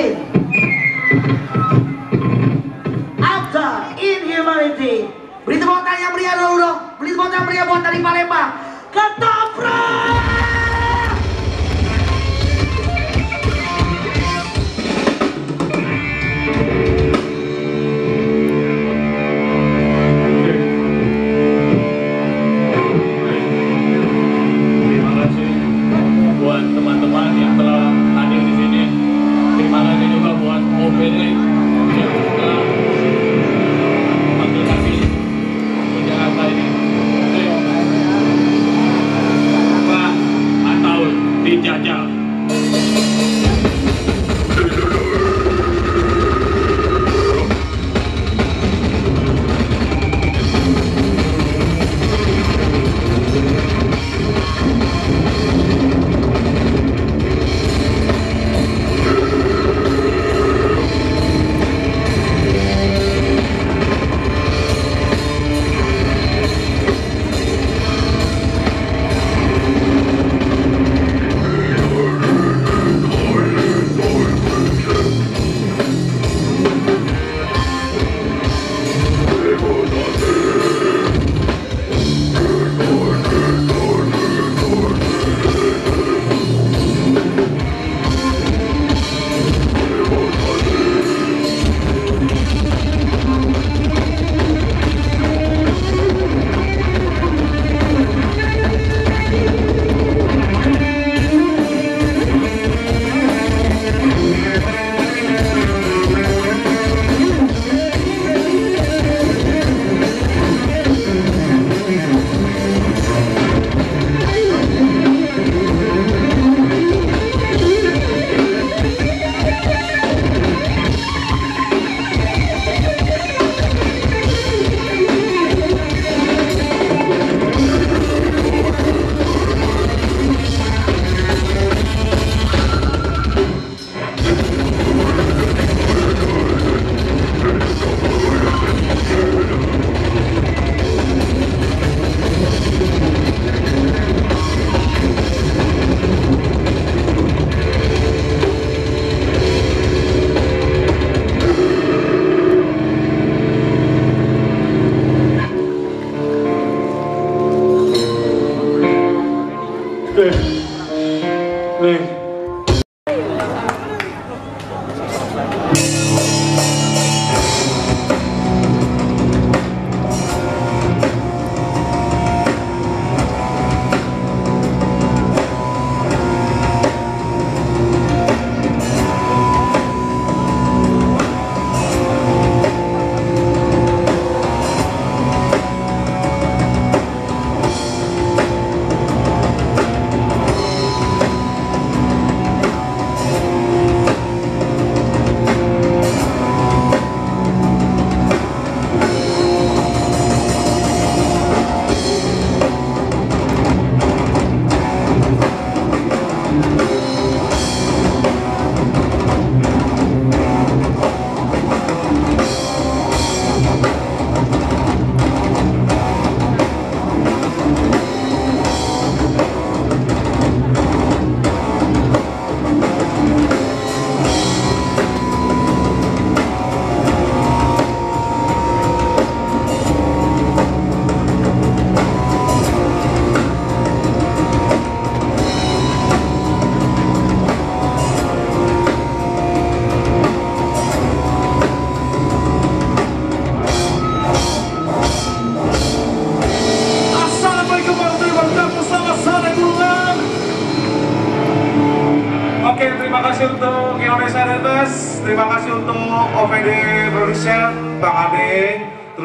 18. After Inhumanity. Beri tepuk tangan yang meriah dulu dong. Beri tepuk tangan meriah buat dari Palembang. Ketoprak!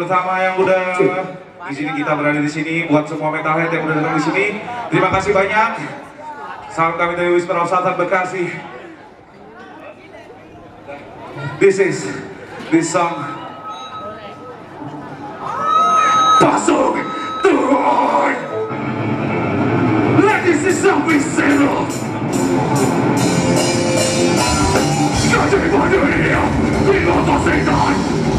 Terutama yang udah di sini kita berada di sini buat semua metalhead yang udah datang di sini. Terima kasih banyak. Salam kami dari Whisper of Satan Bekasi. This is this song. Pasok turun Ladies and gentlemen, settle Skacie po dunia, mimo to sytan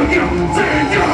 You're to you.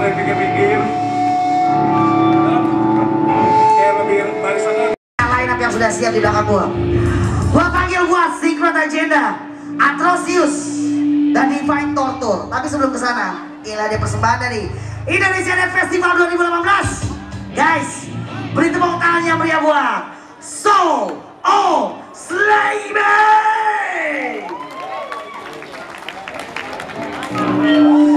Ada yang pikir-pikir. Kayak lebih lagi. Yang lain yang sudah siap di belakang gua. Gua panggil gua Secret Agenda, Atrocious, dan Divine Torture. Tapi sebelum ke sana, ini ada persembahan dari Indonesia Net Festival 2018. Guys, beri tepuk tangan yang meriah buat Slayman. Go, come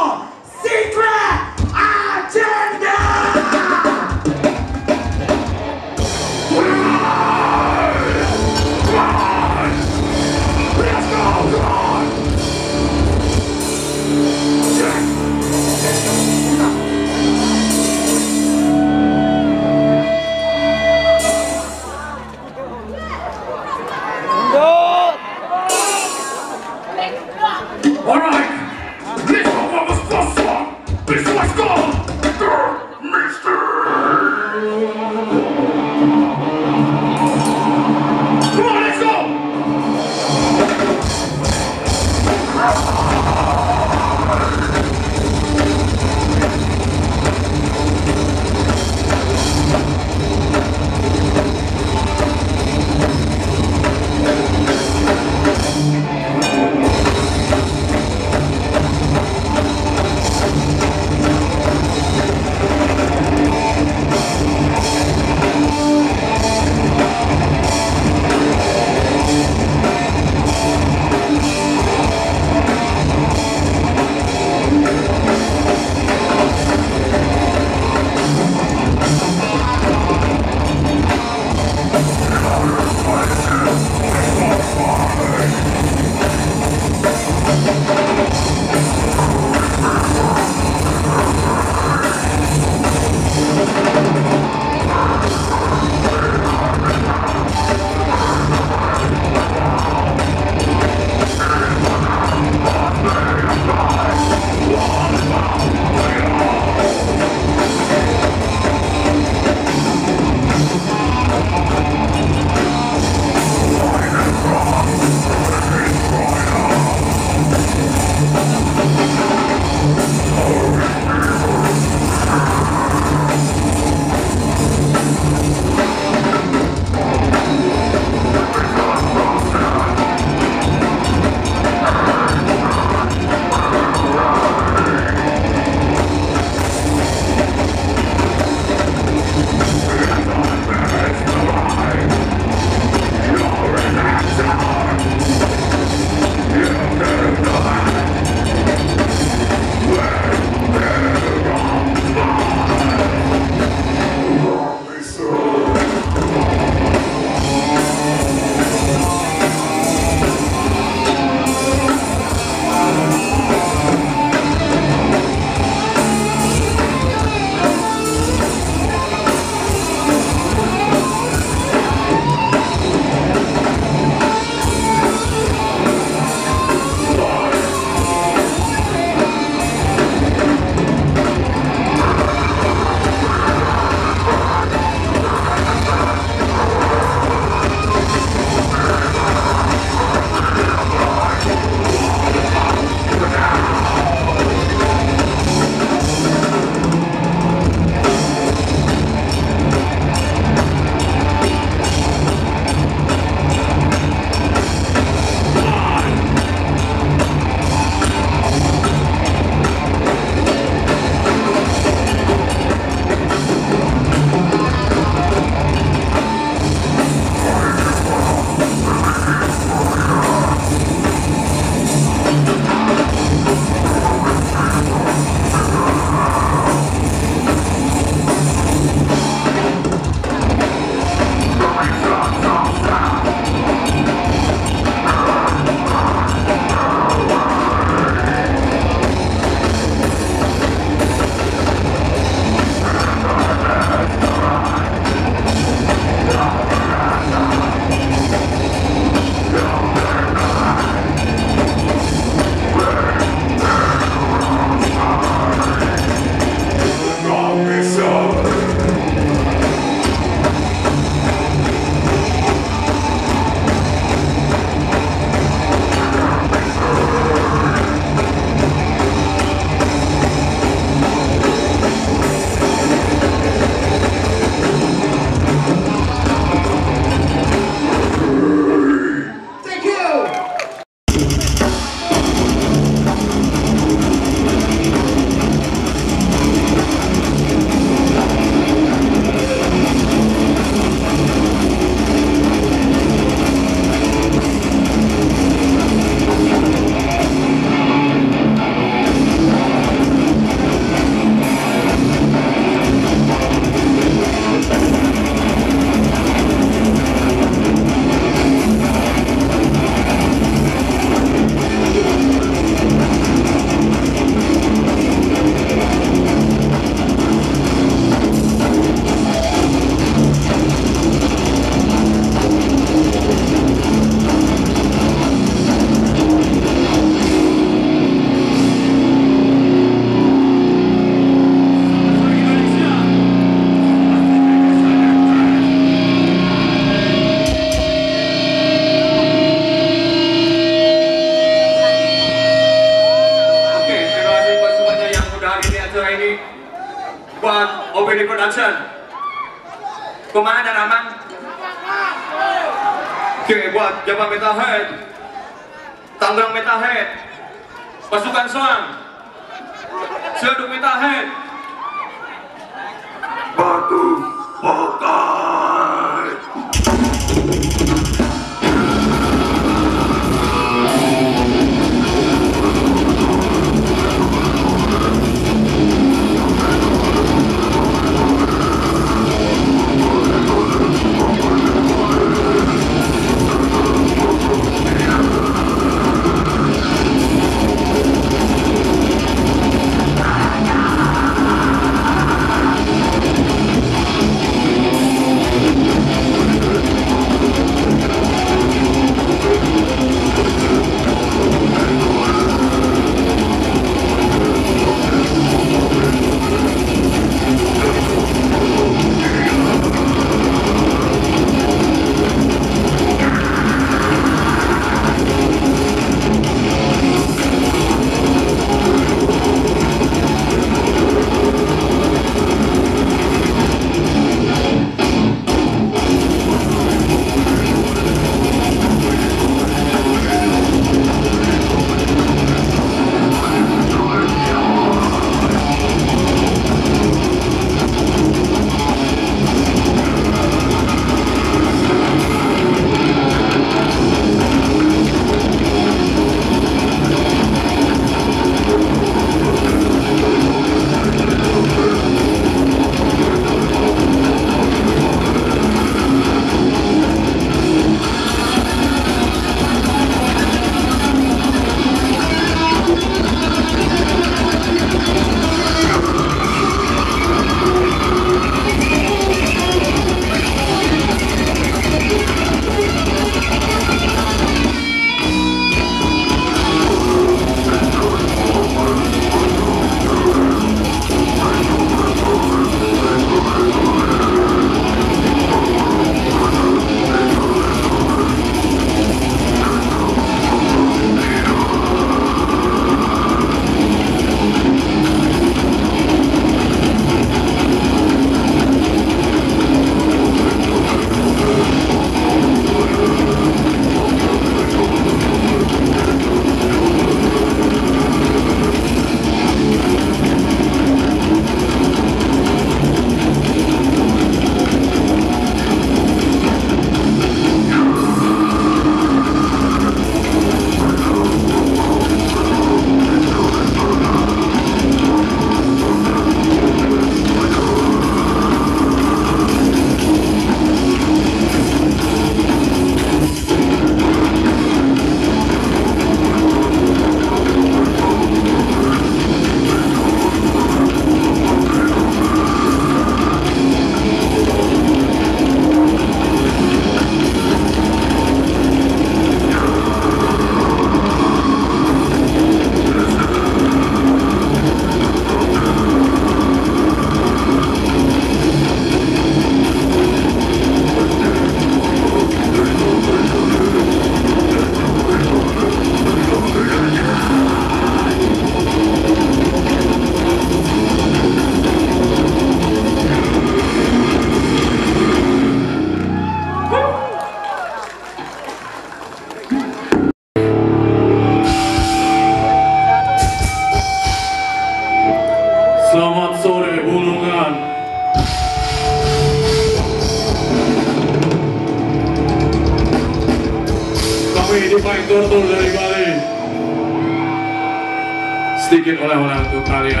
contraria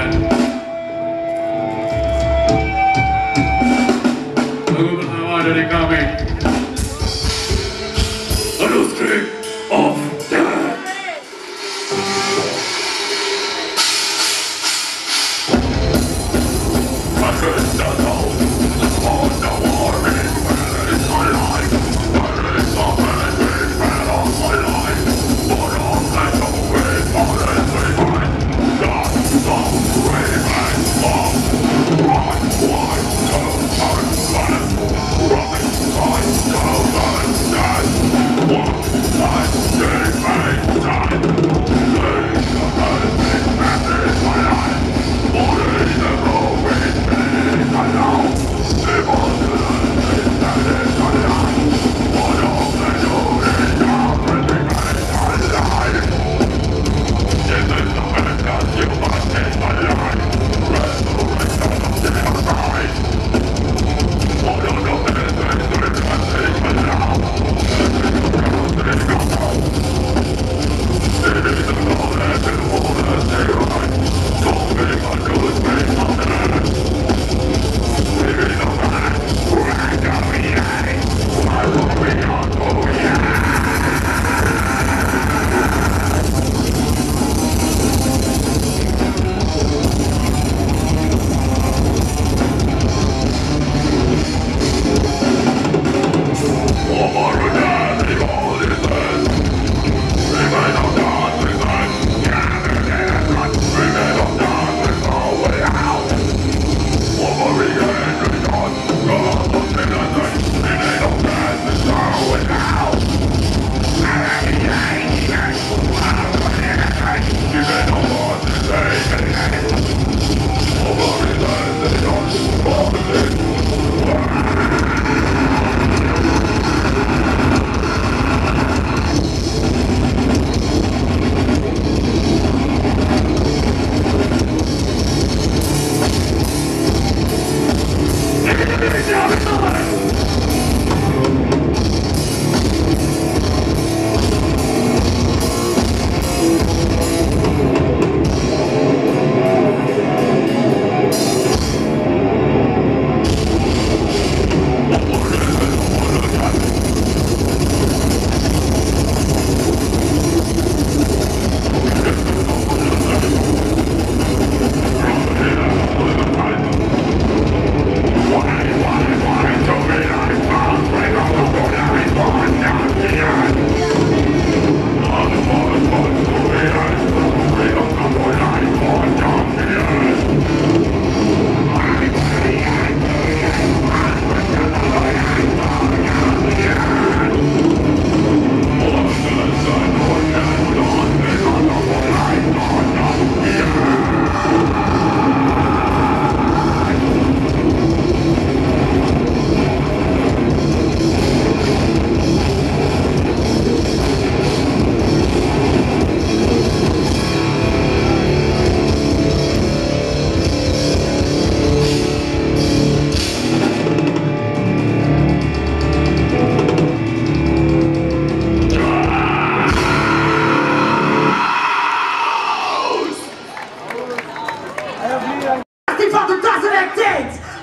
Festival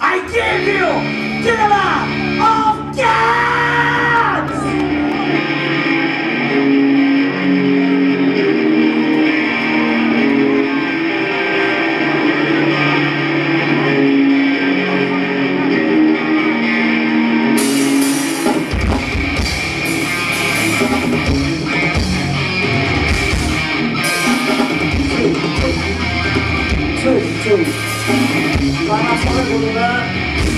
I give you, killer of cats! Two, two. Para por el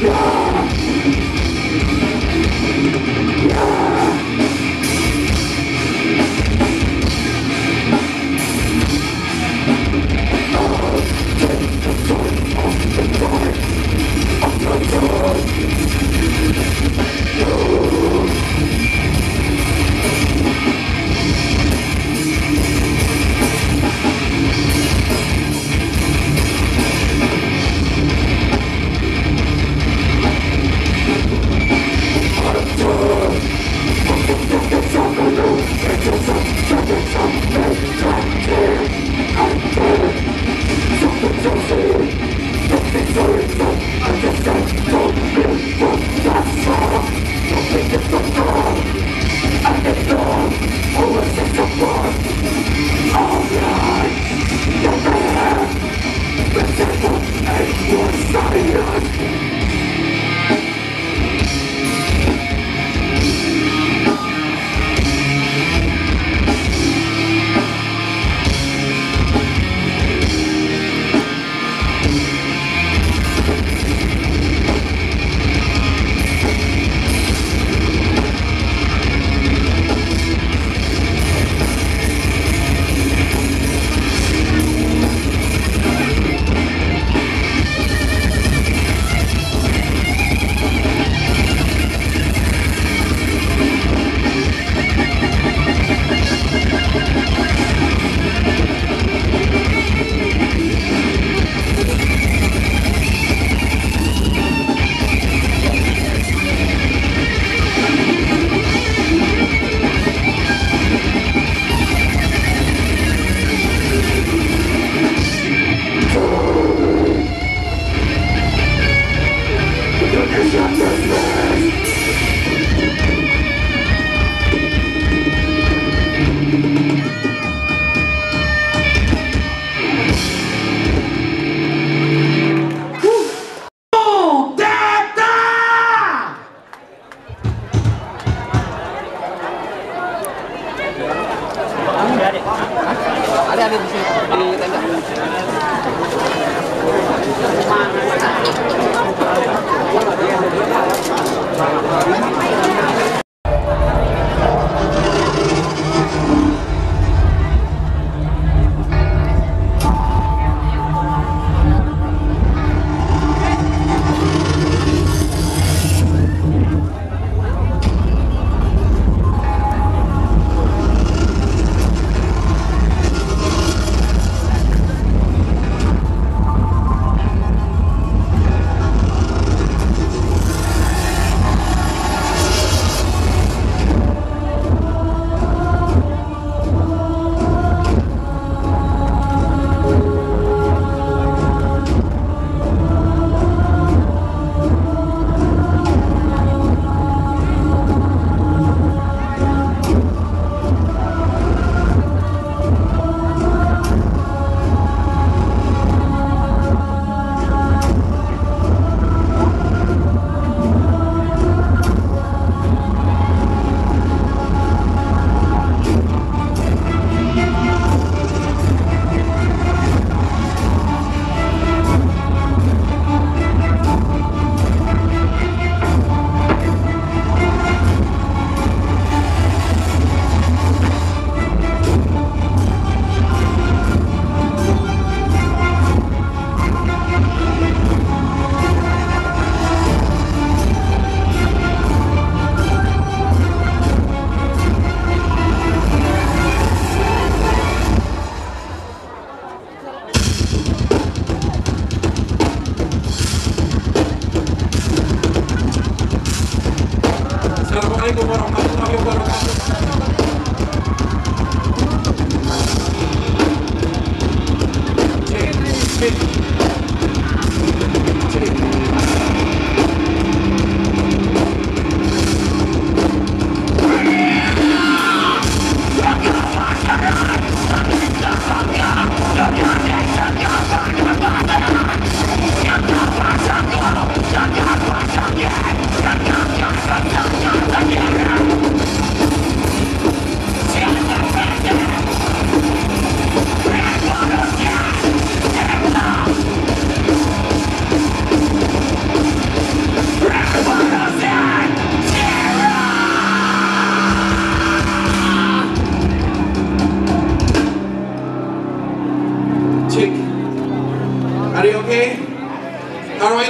Yeah! Don't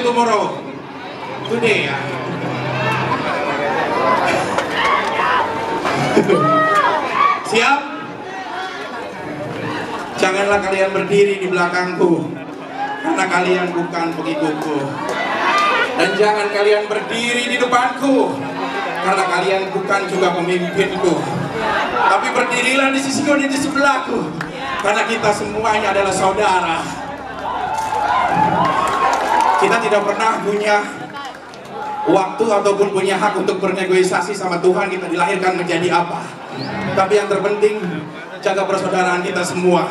You tomorrow? Today ya. Siap? Janganlah kalian berdiri di belakangku Karena kalian bukan pengikutku Dan jangan kalian berdiri di depanku Karena kalian bukan juga pemimpinku Tapi berdirilah di sisiku dan di sebelahku Karena kita semuanya adalah saudara Kita tidak pernah punya waktu ataupun punya hak untuk bernegosiasi sama Tuhan. Kita dilahirkan menjadi apa? Tapi yang terpenting jaga persaudaraan kita semua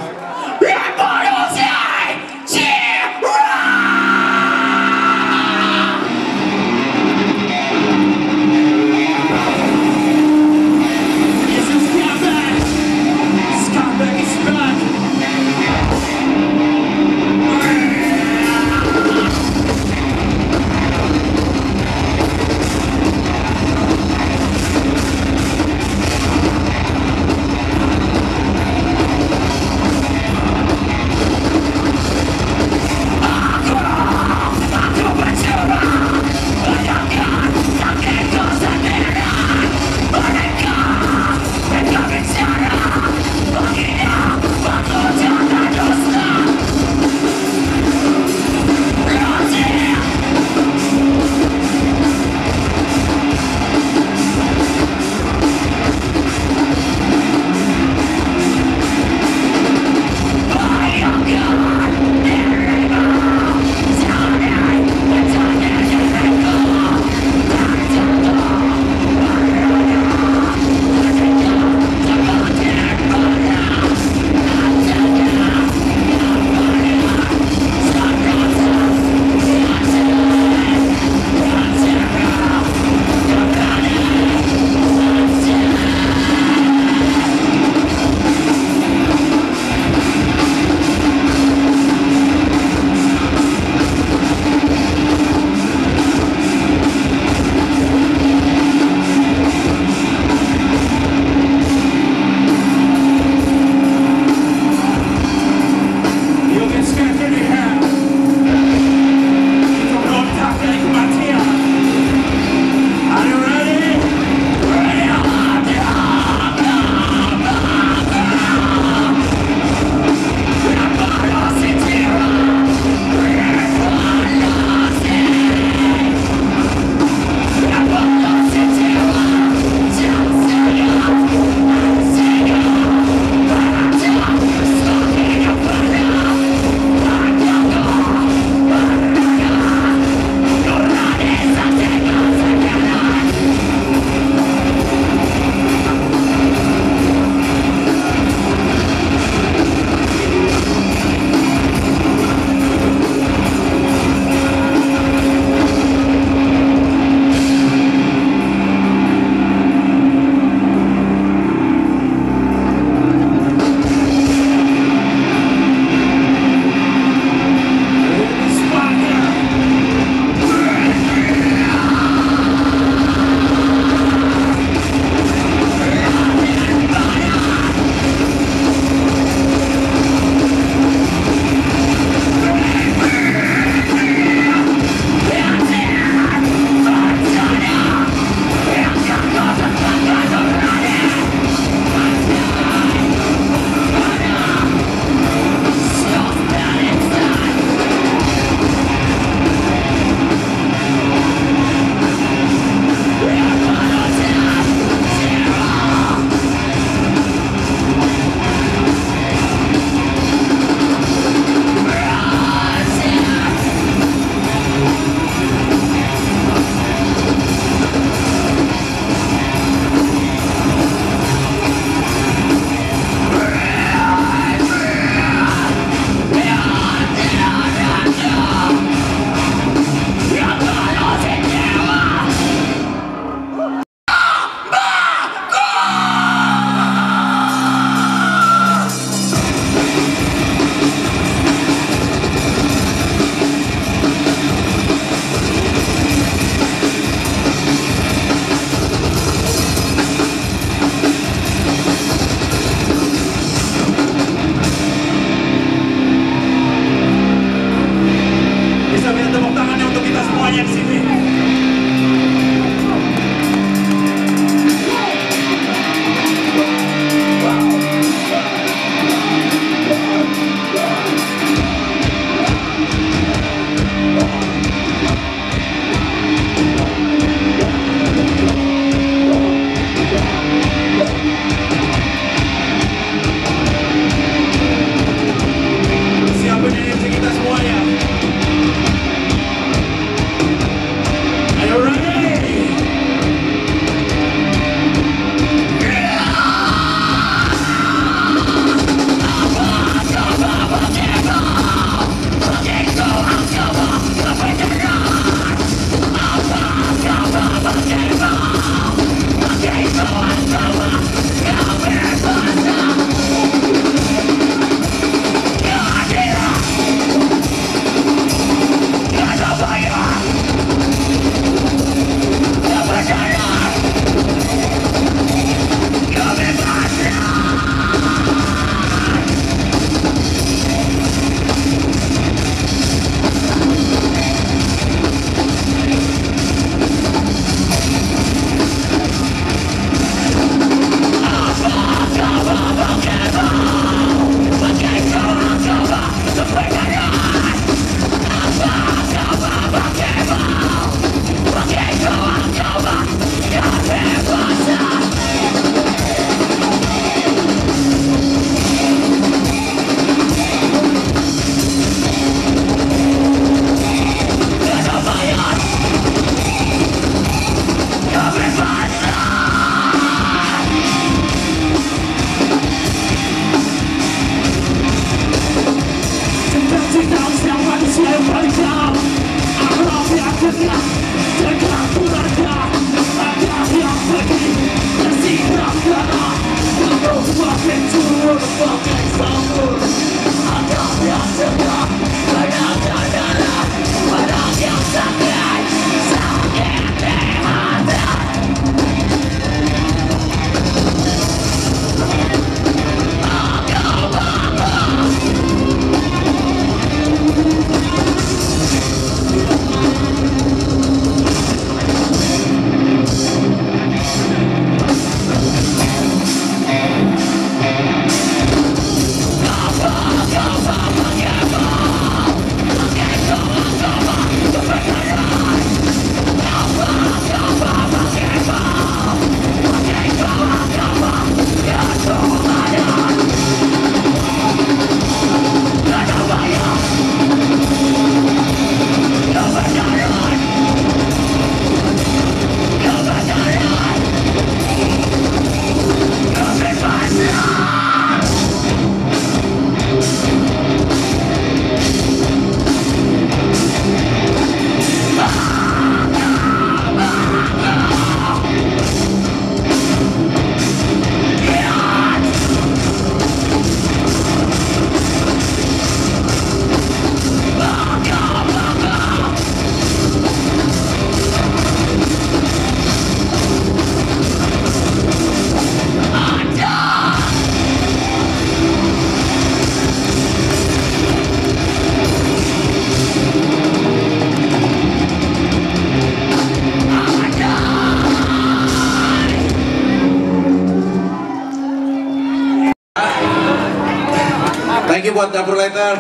Thank buat dapur letter.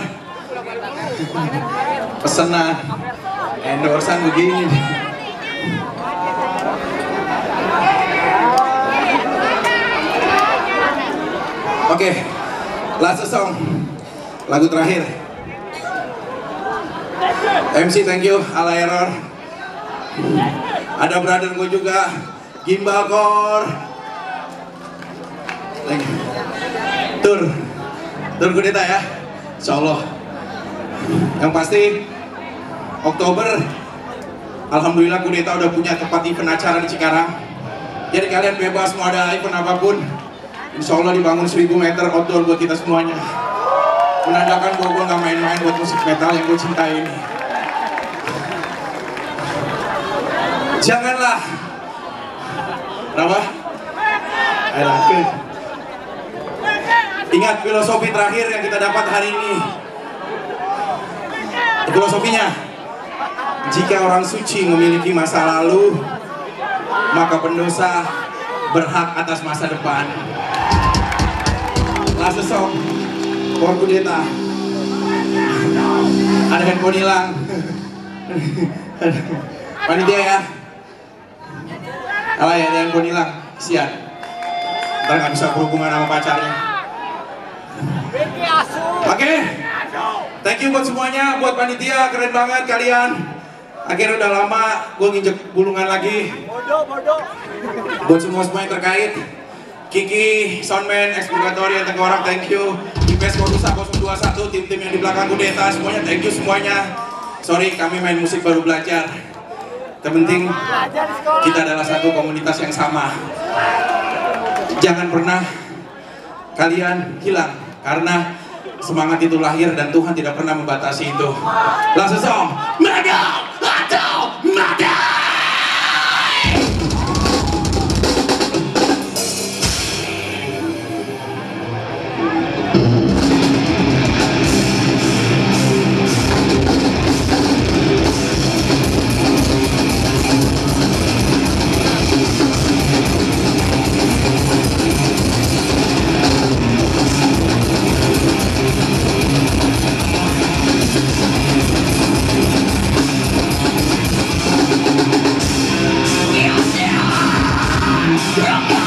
Pesanan, endorsan begini. Oke, last song, lagu terakhir. MC thank you, ala error. Ada brother gue juga, Gimbal Core. Thank you. Tur, tur kudeta ya, Insya Allah. Yang pasti Oktober, Alhamdulillah kudeta udah punya tempat event acara di Cikarang. Jadi kalian bebas mau ada event apa pun, Insya Allah dibangun 1000 meter outdoor buat kita semuanya. Menandakan bahwa gue gak main-main buat musik metal yang gue cintai ini. Janganlah. Kenapa? Ayo. Ingat filosofi terakhir yang kita dapat hari ini. Filosofinya, Jika orang suci memiliki masa lalu, maka pendosa berhak atas masa depan. Langsung sok, Por Kudeta. Ada handphone hilang. Panitia ya. Apa ya, ada handphone hilang. Siap. Ntar nggak bisa berhubungan sama pacarnya. Oke. Thank you buat semuanya, buat panitia, keren banget kalian. Akhirnya udah lama gue nginjek bulungan lagi. Buat semua semua yang terkait. Kiki, Soundman, Expurgatory, yang orang thank you. IPS Korusa 021, tim-tim yang di belakang Kudeta, semuanya thank you semuanya. Sorry, kami main musik baru belajar. Terpenting kita adalah satu komunitas yang sama. Jangan pernah kalian hilang karena semangat itu lahir dan Tuhan tidak pernah membatasi itu. Langsung song, Madam Thank